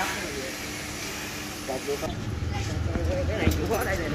nóc này. Cái này chủ khó đây nè.